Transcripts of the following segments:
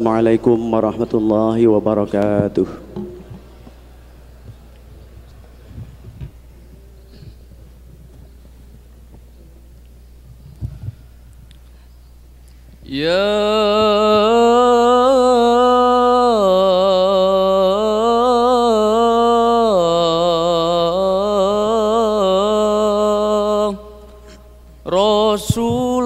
Assalamualaikum warahmatullahi wabarakatuh. Ya Rasulullah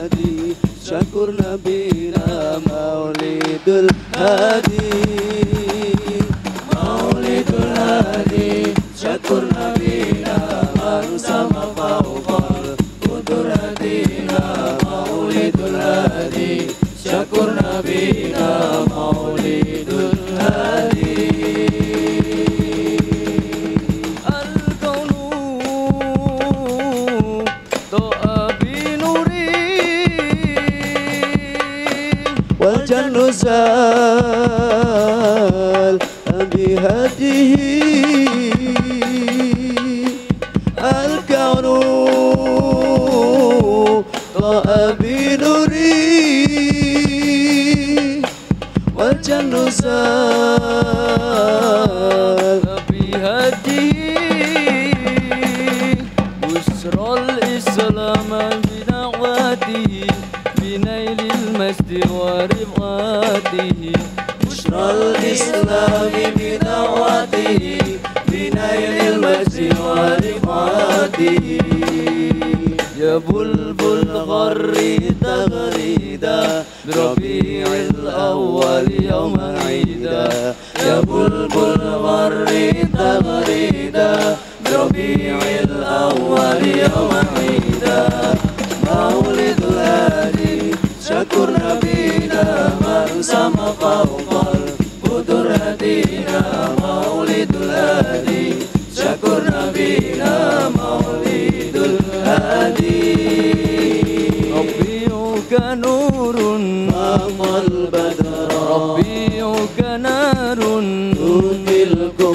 الهادي شكرنا بنا مولد الهادي والجن زال بهديه الكون ضاء بنوره والجن زال الإسلام بدعوته بنيل المجد ورفعته يا بلبل غري تغريدا بربيع الأول يوم عيدا. يا بلبل غري تغريدا بربيع الأول يوم عيدا. مولد الهادي شكر نبينا من سما فوق दिल को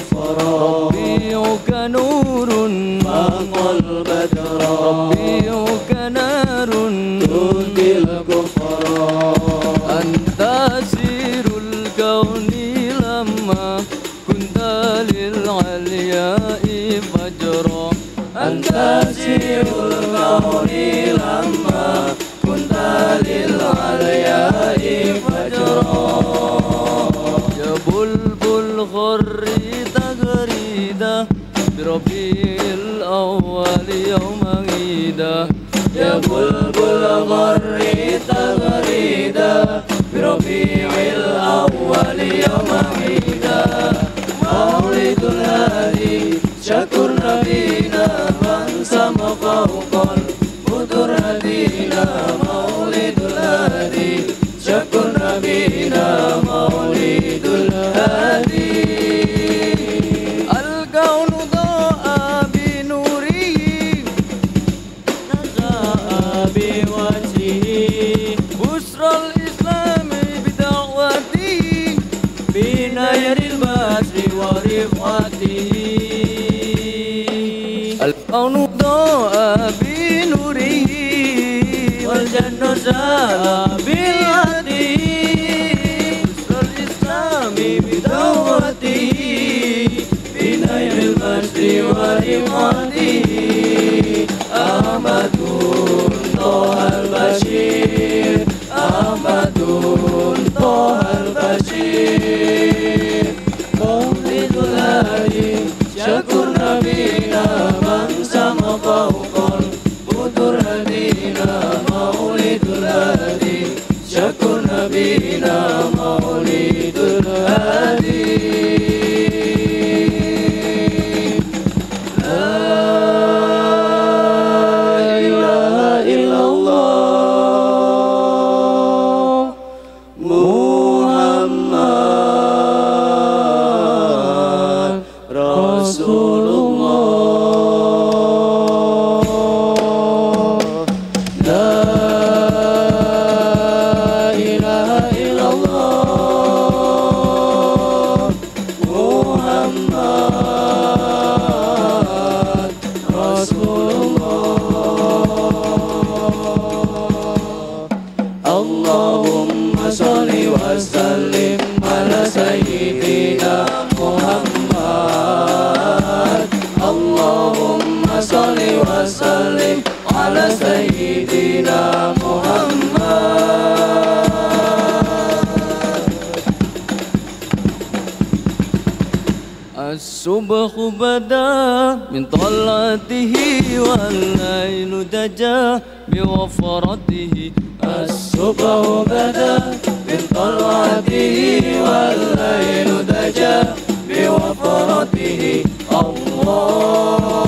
ورفقته الأرض ضاء بنوره والجنة جاء بالهدي. بشرى الإسلام بدعوته بنير البشر ورفقته Medina. الصبح بدا من طلعته والليل دجا بوفرته. الصبح بدا من طلعته والليل دجا بوفرته. الله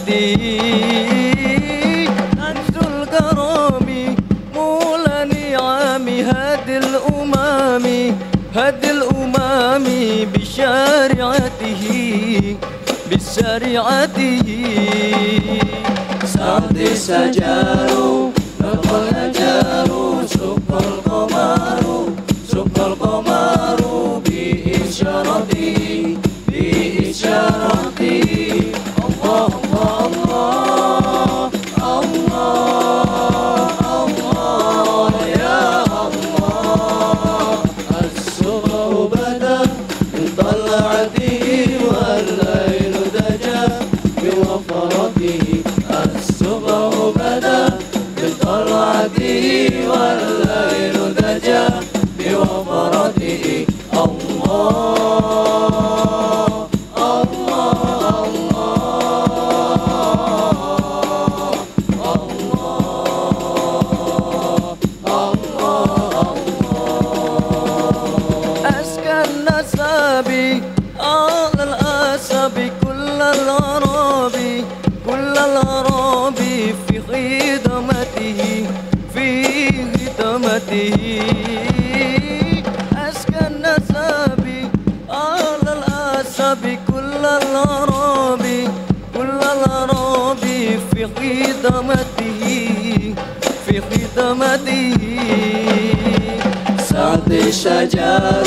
هدي عبد القرامي مولى نعم هدي الأمامي هدي الأمامي بشارعته بشارعته. سعد سجاره نقل طربه الصبح بدا بطلعته والليل دجا بوفرته الله الله الله الله الله أسكن نسبي على الأسى بكل الغرابي كل الغرابي في خدمته في خدمته. أشكى النسابي على الأسب كل الغرابي كل الغرابي في خدمته في خدمته. سعد الشجر